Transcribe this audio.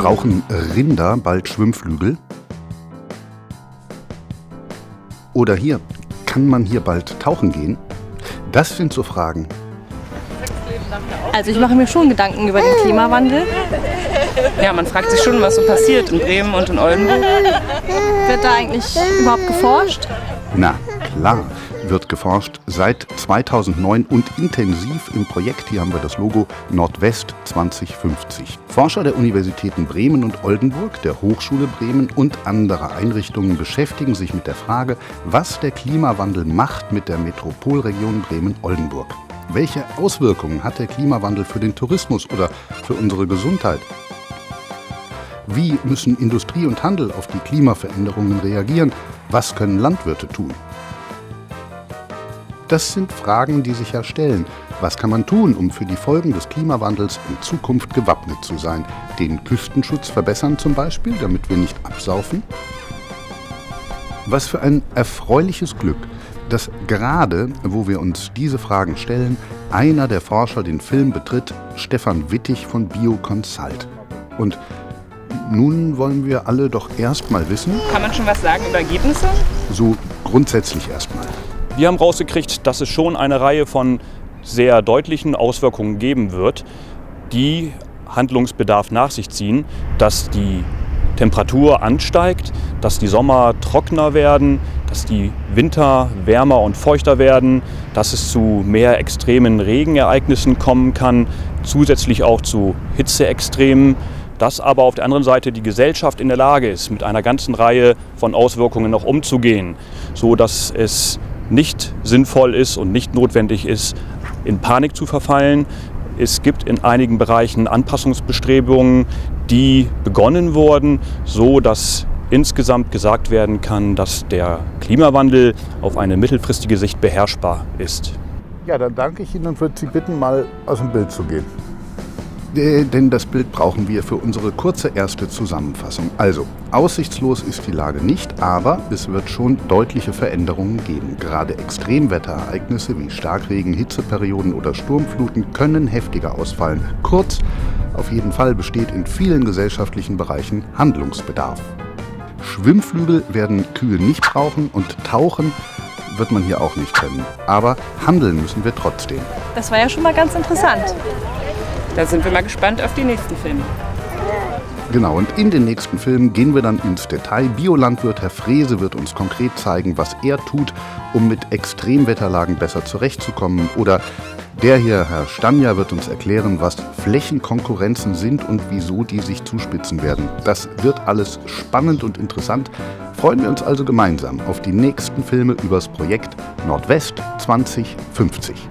Brauchen Rinder bald Schwimmflügel? Oder hier, kann man hier bald tauchen gehen? Das sind so Fragen. Also ich mache mir schon Gedanken über den Klimawandel. Ja, man fragt sich schon, was so passiert in Bremen und in Oldenburg. Wird da eigentlich überhaupt geforscht? Na klar, wird geforscht seit 2009 und intensiv im Projekt, hier haben wir das Logo Nordwest 2050. Forscher der Universitäten Bremen und Oldenburg, der Hochschule Bremen und anderer Einrichtungen beschäftigen sich mit der Frage, was der Klimawandel macht mit der Metropolregion Bremen-Oldenburg. Welche Auswirkungen hat der Klimawandel für den Tourismus oder für unsere Gesundheit? Wie müssen Industrie und Handel auf die Klimaveränderungen reagieren? Was können Landwirte tun? Das sind Fragen, die sich ja stellen. Was kann man tun, um für die Folgen des Klimawandels in Zukunft gewappnet zu sein? Den Küstenschutz verbessern zum Beispiel, damit wir nicht absaufen? Was für ein erfreuliches Glück, dass gerade, wo wir uns diese Fragen stellen, einer der Forscher den Film betritt, Stefan Wittig von BioConsult. Und nun wollen wir alle doch erstmal wissen. Kann man schon was sagen über Ergebnisse? So grundsätzlich erstmal. Wir haben rausgekriegt, dass es schon eine Reihe von sehr deutlichen Auswirkungen geben wird, die Handlungsbedarf nach sich ziehen, dass die Temperatur ansteigt, dass die Sommer trockener werden, dass die Winter wärmer und feuchter werden, dass es zu mehr extremen Regenereignissen kommen kann, zusätzlich auch zu Hitzeextremen, dass aber auf der anderen Seite die Gesellschaft in der Lage ist, mit einer ganzen Reihe von Auswirkungen noch umzugehen, so dass es nicht sinnvoll ist und nicht notwendig ist, in Panik zu verfallen. Es gibt in einigen Bereichen Anpassungsbestrebungen, die begonnen wurden, so dass insgesamt gesagt werden kann, dass der Klimawandel auf eine mittelfristige Sicht beherrschbar ist. Ja, dann danke ich Ihnen und würde Sie bitten, mal aus dem Bild zu gehen. Äh, denn das Bild brauchen wir für unsere kurze erste Zusammenfassung. Also, aussichtslos ist die Lage nicht, aber es wird schon deutliche Veränderungen geben. Gerade Extremwetterereignisse wie Starkregen, Hitzeperioden oder Sturmfluten können heftiger ausfallen. Kurz, auf jeden Fall besteht in vielen gesellschaftlichen Bereichen Handlungsbedarf. Schwimmflügel werden Kühe nicht brauchen und tauchen wird man hier auch nicht können. Aber handeln müssen wir trotzdem. Das war ja schon mal ganz interessant. Da sind wir mal gespannt auf die nächsten Filme. Genau, und in den nächsten Filmen gehen wir dann ins Detail. Biolandwirt Herr Frese wird uns konkret zeigen, was er tut, um mit Extremwetterlagen besser zurechtzukommen. Oder der hier, Herr Stanja, wird uns erklären, was Flächenkonkurrenzen sind und wieso die sich zuspitzen werden. Das wird alles spannend und interessant. Freuen wir uns also gemeinsam auf die nächsten Filme übers Projekt Nordwest 2050.